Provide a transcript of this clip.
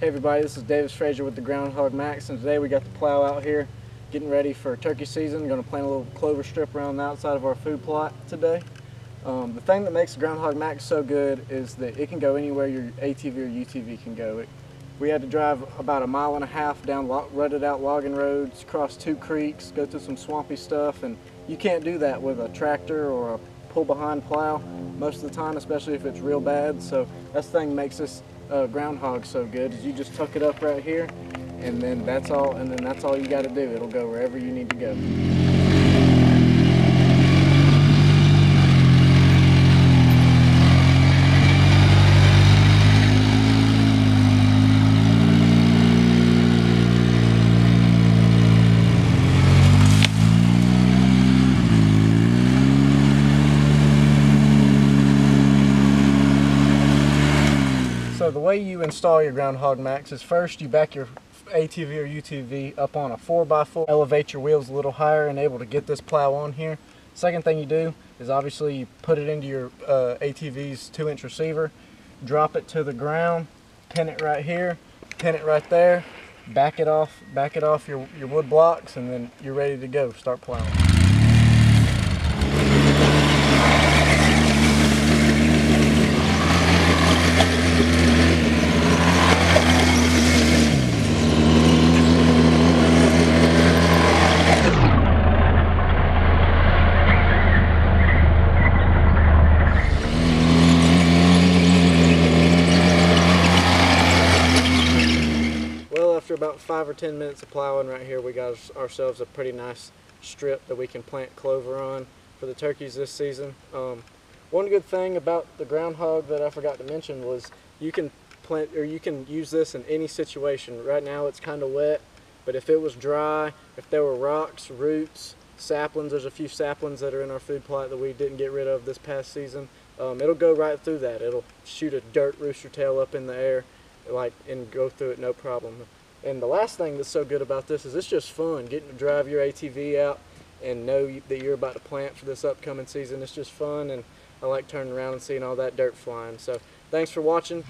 Hey everybody, this is Davis Frazier with the Groundhog Max, and today we got the plow out here getting ready for turkey season. Going to plant a little clover strip around the outside of our food plot today. Um, the thing that makes the Groundhog Max so good is that it can go anywhere your ATV or UTV can go. It, we had to drive about a mile and a half down rutted out logging roads, cross two creeks, go through some swampy stuff, and you can't do that with a tractor or a pull behind plow most of the time, especially if it's real bad. So that's the thing makes this uh, groundhog so good is you just tuck it up right here and then that's all and then that's all you got to do. It'll go wherever you need to go So the way you install your Groundhog Max is first you back your ATV or UTV up on a 4x4, elevate your wheels a little higher and able to get this plow on here. Second thing you do is obviously you put it into your uh, ATV's 2 inch receiver, drop it to the ground, pin it right here, pin it right there, back it off, back it off your, your wood blocks and then you're ready to go, start plowing. After about five or ten minutes of plowing right here, we got ourselves a pretty nice strip that we can plant clover on for the turkeys this season. Um, one good thing about the groundhog that I forgot to mention was you can plant or you can use this in any situation. Right now it's kind of wet, but if it was dry, if there were rocks, roots, saplings, there's a few saplings that are in our food plot that we didn't get rid of this past season. Um, it'll go right through that. It'll shoot a dirt rooster tail up in the air like and go through it no problem. And the last thing that's so good about this is it's just fun getting to drive your ATV out and know that you're about to plant for this upcoming season. It's just fun and I like turning around and seeing all that dirt flying. So thanks for watching.